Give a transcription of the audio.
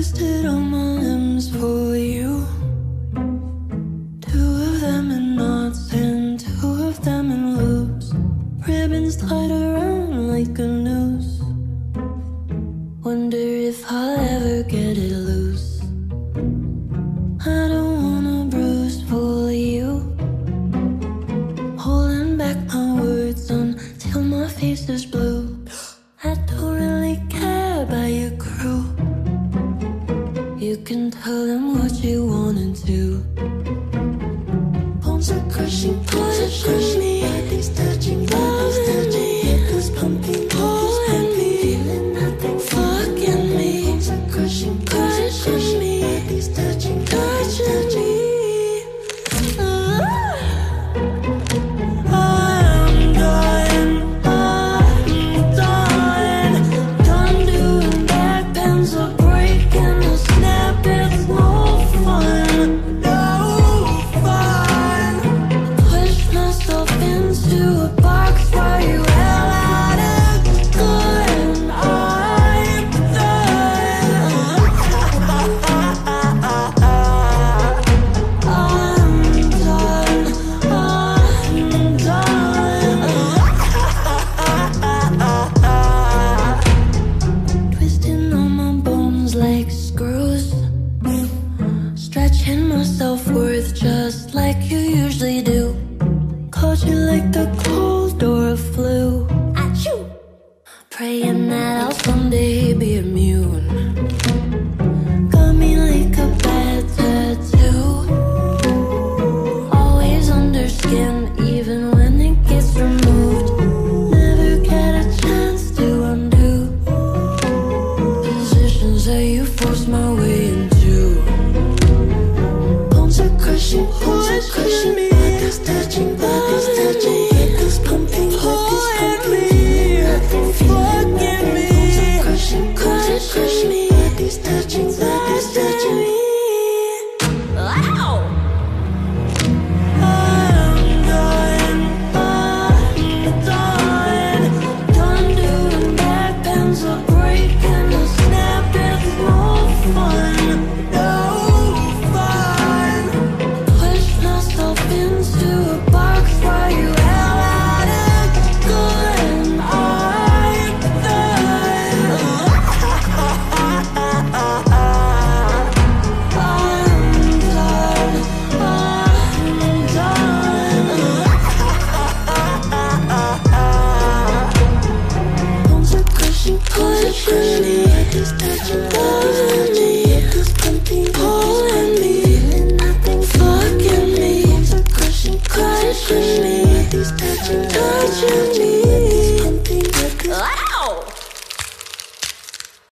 twisted on my limbs for you. Two of them in knots and two of them in loops. Ribbons tied around like a noose. Wonder if I'll ever get it loose. I don't wanna bruise for you. Holding back my words until my face is blue. Tell them what you to. do. Bones are crushing, crushing me. Bodies touching, Stretching my self worth just like you usually do. Caught you like the cold or a flu. Achoo! Praying that I'll someday be immune. Got me like a bad tattoo. Always under skin, even when it gets removed. Never get a chance to undo positions that you forced my bones crushing me. 太确定